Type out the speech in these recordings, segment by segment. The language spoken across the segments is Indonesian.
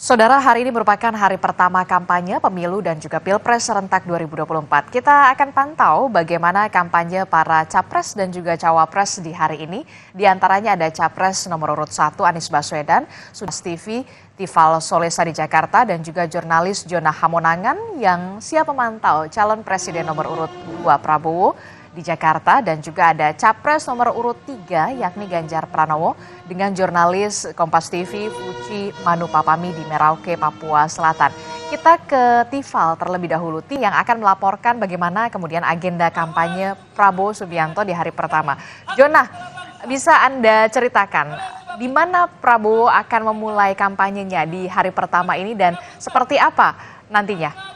Saudara, hari ini merupakan hari pertama kampanye pemilu dan juga pilpres serentak 2024. Kita akan pantau bagaimana kampanye para capres dan juga cawapres di hari ini. Di antaranya ada capres nomor urut 1 Anies Baswedan, Sudah TV, Tival Solesa di Jakarta, dan juga jurnalis Jonah Hamonangan yang siap memantau calon presiden nomor urut 2 Prabowo di Jakarta dan juga ada capres nomor urut 3 yakni Ganjar Pranowo dengan jurnalis Kompas TV Fuci Manu Papami di Merauke, Papua Selatan. Kita ke Tival terlebih dahulu yang akan melaporkan bagaimana kemudian agenda kampanye Prabowo Subianto di hari pertama. Jonah, bisa Anda ceritakan di mana Prabowo akan memulai kampanyenya di hari pertama ini dan seperti apa nantinya?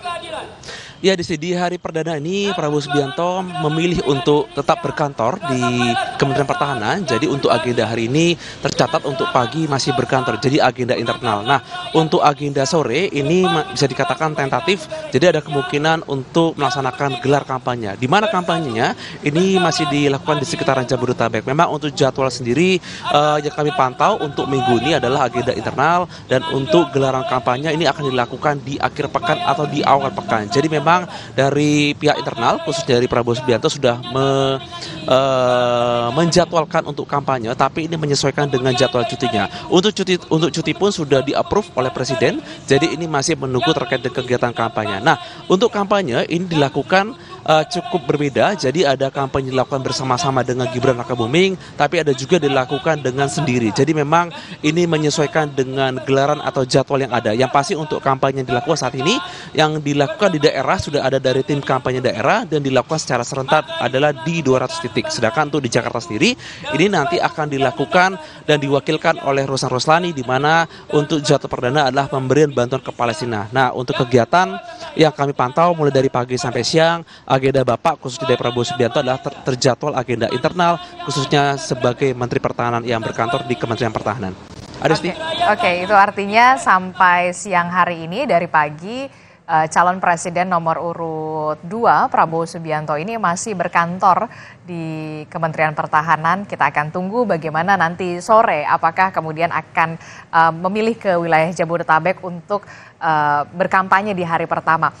不要进来 Ya di di hari perdana ini Prabowo Subianto memilih untuk tetap berkantor di Kementerian Pertahanan. Jadi untuk agenda hari ini tercatat untuk pagi masih berkantor. Jadi agenda internal. Nah untuk agenda sore ini bisa dikatakan tentatif. Jadi ada kemungkinan untuk melaksanakan gelar kampanye. Di mana kampanyenya ini masih dilakukan di sekitaran Jabodetabek. Memang untuk jadwal sendiri uh, yang kami pantau untuk minggu ini adalah agenda internal dan untuk gelaran kampanye ini akan dilakukan di akhir pekan atau di awal pekan. Jadi memang memang dari pihak internal khusus dari Prabowo Subianto sudah me, uh, menjadwalkan untuk kampanye tapi ini menyesuaikan dengan jadwal cutinya. Untuk cuti untuk cuti pun sudah di-approve oleh presiden. Jadi ini masih menunggu terkait dengan kegiatan kampanye. Nah, untuk kampanye ini dilakukan uh, cukup berbeda. Jadi ada kampanye dilakukan bersama-sama dengan Gibran Rakabuming, tapi ada juga dilakukan dengan sendiri. Jadi memang ini menyesuaikan dengan gelaran atau jadwal yang ada. Yang pasti untuk kampanye yang dilakukan saat ini, yang dilakukan di daerah sudah ada dari tim kampanye daerah dan dilakukan secara serentak adalah di 200 titik. Sedangkan untuk di Jakarta sendiri, ini nanti akan dilakukan dan diwakilkan oleh Rosan Roslani di mana untuk jadwal perdana adalah pemberian bantuan ke Palestina. Nah, untuk kegiatan yang kami pantau mulai dari pagi sampai siang, agenda Bapak khususnya dari Prabowo Subianto adalah ter terjadwal agenda internal khususnya sebagai Menteri Pertahanan yang berkantor di Kementerian Pertahanan. Oke, okay. okay, itu artinya sampai siang hari ini dari pagi uh, calon presiden nomor urut 2 Prabowo Subianto ini masih berkantor di Kementerian Pertahanan. Kita akan tunggu bagaimana nanti sore apakah kemudian akan uh, memilih ke wilayah Jabodetabek untuk uh, berkampanye di hari pertama.